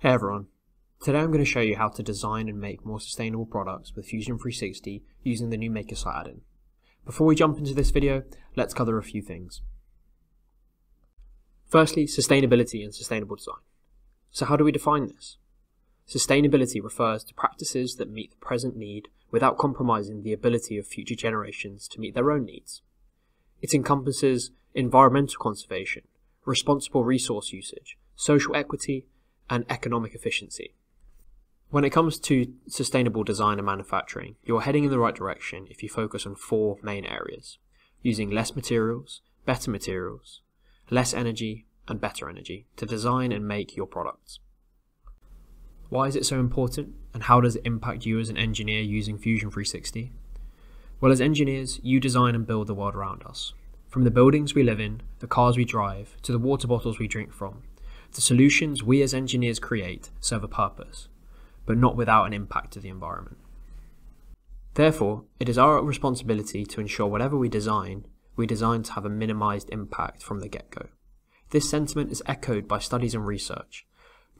Hey everyone, today I'm going to show you how to design and make more sustainable products with Fusion 360 using the new MakerSite add-in. Before we jump into this video, let's cover a few things. Firstly, sustainability and sustainable design. So how do we define this? Sustainability refers to practices that meet the present need without compromising the ability of future generations to meet their own needs. It encompasses environmental conservation, responsible resource usage, social equity, and economic efficiency. When it comes to sustainable design and manufacturing, you're heading in the right direction if you focus on four main areas using less materials, better materials, less energy, and better energy to design and make your products. Why is it so important, and how does it impact you as an engineer using Fusion 360? Well, as engineers, you design and build the world around us. From the buildings we live in, the cars we drive, to the water bottles we drink from, the solutions we as engineers create serve a purpose, but not without an impact to the environment. Therefore, it is our responsibility to ensure whatever we design, we design to have a minimized impact from the get go. This sentiment is echoed by studies and research.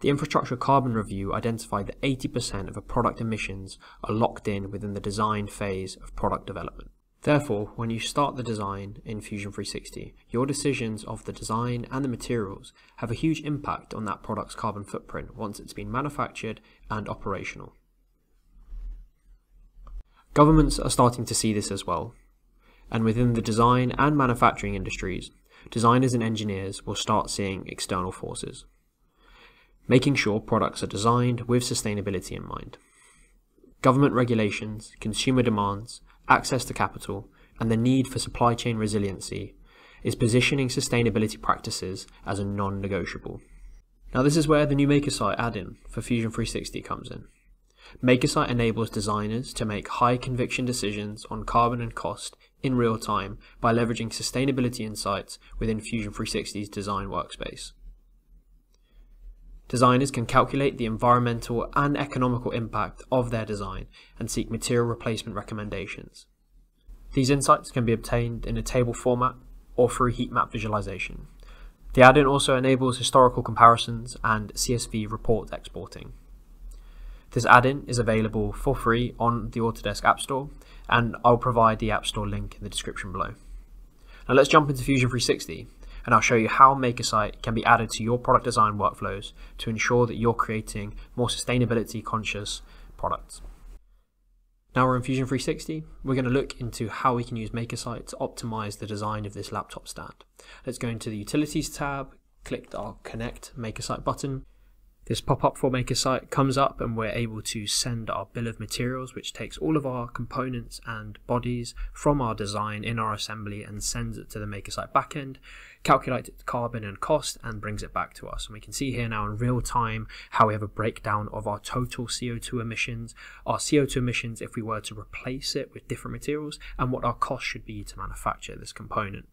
The Infrastructure Carbon Review identified that 80% of a product emissions are locked in within the design phase of product development. Therefore, when you start the design in Fusion 360, your decisions of the design and the materials have a huge impact on that product's carbon footprint once it's been manufactured and operational. Governments are starting to see this as well, and within the design and manufacturing industries, designers and engineers will start seeing external forces, making sure products are designed with sustainability in mind. Government regulations, consumer demands, access to capital, and the need for supply chain resiliency is positioning sustainability practices as a non-negotiable. Now this is where the new MakerSite add-in for Fusion 360 comes in. MakerSite enables designers to make high conviction decisions on carbon and cost in real time by leveraging sustainability insights within Fusion 360's design workspace. Designers can calculate the environmental and economical impact of their design and seek material replacement recommendations. These insights can be obtained in a table format or through heat map visualization. The add-in also enables historical comparisons and CSV report exporting. This add-in is available for free on the Autodesk App Store, and I'll provide the App Store link in the description below. Now let's jump into Fusion 360 and I'll show you how MakerSite can be added to your product design workflows to ensure that you're creating more sustainability conscious products. Now we're in Fusion 360, we're going to look into how we can use MakerSite to optimize the design of this laptop stand. Let's go into the Utilities tab, click our Connect MakerSite button, this pop-up for MakerSite comes up and we're able to send our bill of materials which takes all of our components and bodies from our design in our assembly and sends it to the MakerSite backend, calculates its carbon and cost and brings it back to us. And we can see here now in real time how we have a breakdown of our total CO2 emissions, our CO2 emissions if we were to replace it with different materials and what our cost should be to manufacture this component.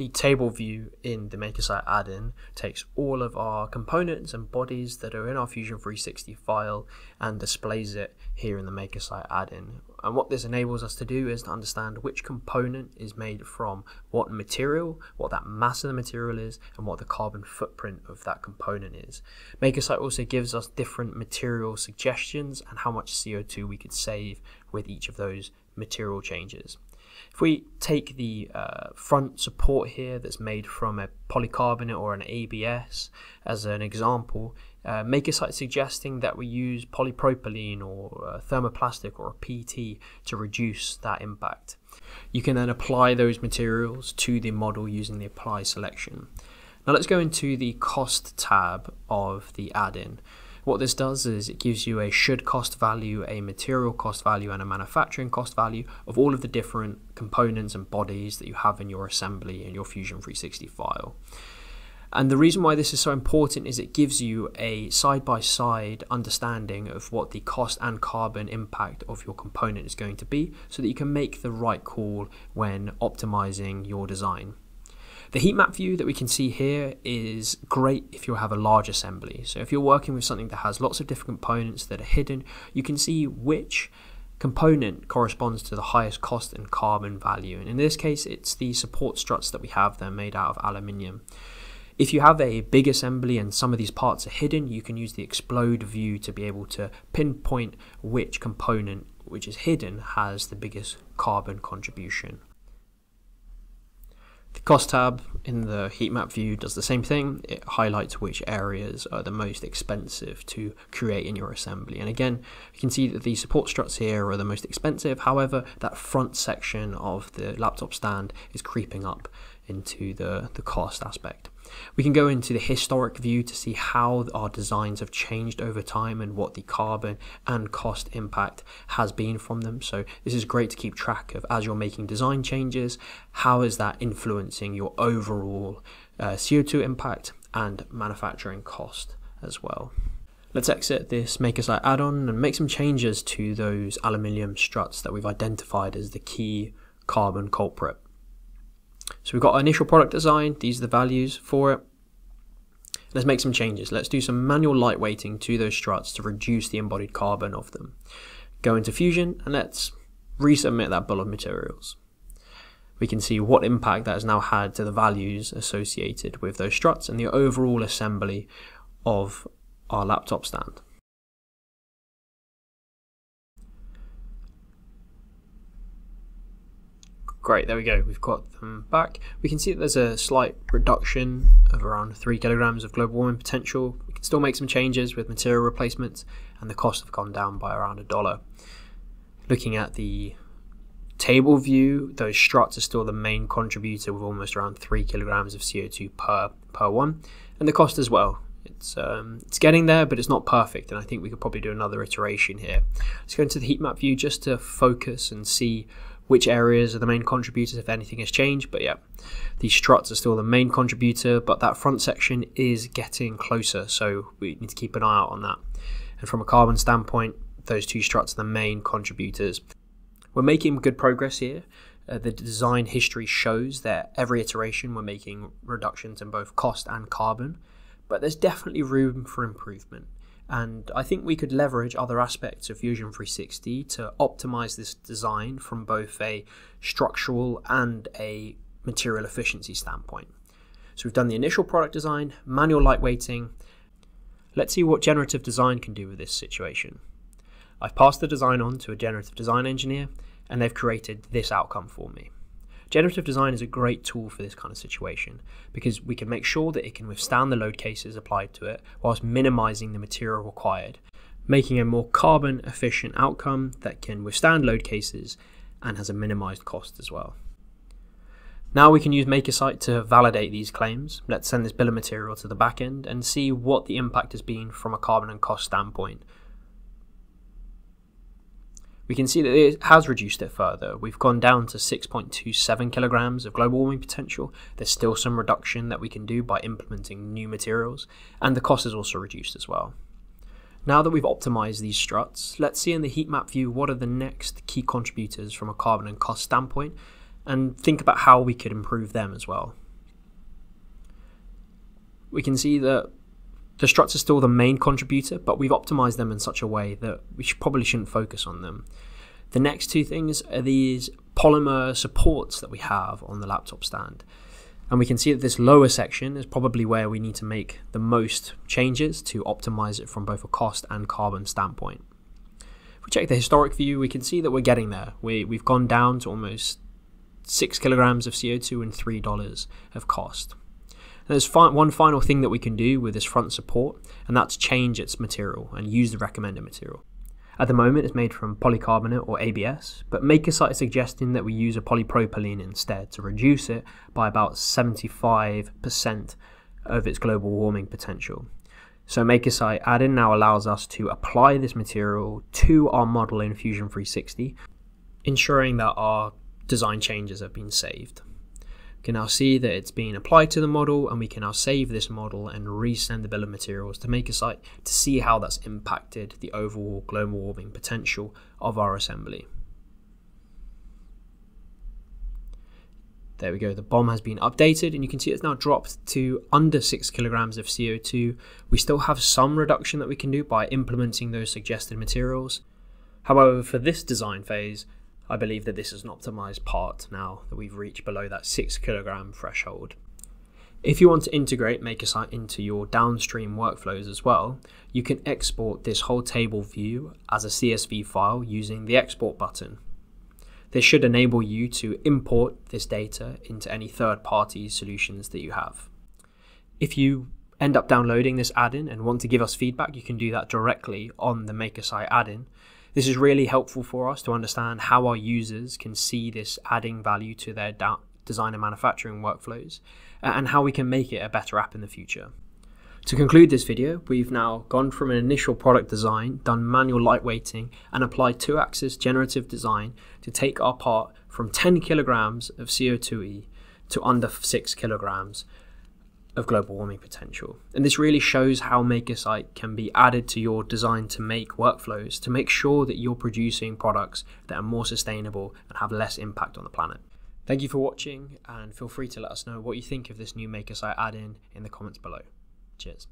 The table view in the MakerSite add-in takes all of our components and bodies that are in our Fusion 360 file and displays it here in the MakerSite add-in. And what this enables us to do is to understand which component is made from what material, what that mass of the material is, and what the carbon footprint of that component is. MakerSite also gives us different material suggestions and how much CO2 we could save with each of those material changes. If we take the uh, front support here that's made from a polycarbonate or an ABS as an example, uh, MakerSite suggesting that we use polypropylene or uh, thermoplastic or PT to reduce that impact. You can then apply those materials to the model using the apply selection. Now let's go into the cost tab of the add-in. What this does is it gives you a should cost value, a material cost value, and a manufacturing cost value of all of the different components and bodies that you have in your assembly in your Fusion 360 file. And the reason why this is so important is it gives you a side by side understanding of what the cost and carbon impact of your component is going to be so that you can make the right call when optimizing your design. The heat map view that we can see here is great if you have a large assembly. So if you're working with something that has lots of different components that are hidden, you can see which component corresponds to the highest cost and carbon value. And in this case, it's the support struts that we have. They're made out of aluminium. If you have a big assembly and some of these parts are hidden, you can use the explode view to be able to pinpoint which component which is hidden has the biggest carbon contribution. The cost tab in the heat map view does the same thing. It highlights which areas are the most expensive to create in your assembly. And again, you can see that the support struts here are the most expensive. However, that front section of the laptop stand is creeping up into the, the cost aspect. We can go into the historic view to see how our designs have changed over time and what the carbon and cost impact has been from them. So this is great to keep track of as you're making design changes, how is that influencing your overall uh, CO2 impact and manufacturing cost as well. Let's exit this Makersite add-on and make some changes to those aluminium struts that we've identified as the key carbon culprit. So we've got our initial product design, these are the values for it. Let's make some changes. Let's do some manual lightweighting to those struts to reduce the embodied carbon of them. Go into Fusion and let's resubmit that bill of materials. We can see what impact that has now had to the values associated with those struts and the overall assembly of our laptop stand. Great, there we go, we've got them back. We can see that there's a slight reduction of around 3 kilograms of global warming potential. We can still make some changes with material replacements and the costs have gone down by around a dollar. Looking at the table view, those struts are still the main contributor with almost around 3 kilograms of CO2 per, per one, and the cost as well. It's, um, it's getting there, but it's not perfect, and I think we could probably do another iteration here. Let's go into the heat map view just to focus and see which areas are the main contributors if anything has changed. But yeah, these struts are still the main contributor, but that front section is getting closer, so we need to keep an eye out on that. And from a carbon standpoint, those two struts are the main contributors. We're making good progress here. Uh, the design history shows that every iteration we're making reductions in both cost and carbon, but there's definitely room for improvement. And I think we could leverage other aspects of Fusion 360 to optimize this design from both a structural and a material efficiency standpoint. So we've done the initial product design, manual lightweighting. Let's see what generative design can do with this situation. I've passed the design on to a generative design engineer and they've created this outcome for me. Generative design is a great tool for this kind of situation because we can make sure that it can withstand the load cases applied to it whilst minimizing the material required, making a more carbon efficient outcome that can withstand load cases and has a minimized cost as well. Now we can use MakerSite to validate these claims. Let's send this bill of material to the backend and see what the impact has been from a carbon and cost standpoint we can see that it has reduced it further. We've gone down to 6.27 kilograms of global warming potential. There's still some reduction that we can do by implementing new materials, and the cost is also reduced as well. Now that we've optimized these struts, let's see in the heat map view what are the next key contributors from a carbon and cost standpoint, and think about how we could improve them as well. We can see that the struts are still the main contributor, but we've optimized them in such a way that we should, probably shouldn't focus on them. The next two things are these polymer supports that we have on the laptop stand. And we can see that this lower section is probably where we need to make the most changes to optimize it from both a cost and carbon standpoint. If we check the historic view, we can see that we're getting there. We, we've gone down to almost 6 kilograms of CO2 and $3 of cost. There's fi one final thing that we can do with this front support, and that's change its material and use the recommended material. At the moment, it's made from polycarbonate or ABS, but MakerSite is suggesting that we use a polypropylene instead to reduce it by about 75% of its global warming potential. So MakerSite add-in now allows us to apply this material to our model in Fusion 360, ensuring that our design changes have been saved. Can now see that it's being applied to the model and we can now save this model and resend the bill of materials to Makersite to see how that's impacted the overall global warming potential of our assembly. There we go, the BOM has been updated and you can see it's now dropped to under 6 kilograms of CO2. We still have some reduction that we can do by implementing those suggested materials. However, for this design phase, I believe that this is an optimized part now that we've reached below that 6 kilogram threshold. If you want to integrate MakerSite into your downstream workflows as well, you can export this whole table view as a CSV file using the export button. This should enable you to import this data into any third party solutions that you have. If you end up downloading this add-in and want to give us feedback, you can do that directly on the MakerSite add-in. This is really helpful for us to understand how our users can see this adding value to their design and manufacturing workflows and how we can make it a better app in the future. To conclude this video, we've now gone from an initial product design, done manual lightweighting, and applied two-axis generative design to take our part from 10 kilograms of CO2e to under 6 kilograms of global warming potential. And this really shows how MakerSite can be added to your design to make workflows to make sure that you're producing products that are more sustainable and have less impact on the planet. Thank you for watching and feel free to let us know what you think of this new MakerSite add-in in the comments below. Cheers.